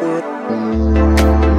with me.